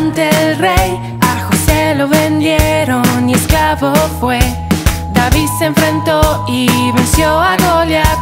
ante el rey. A José lo vendieron y esclavo fue. David se enfrentó y venció a Goliat.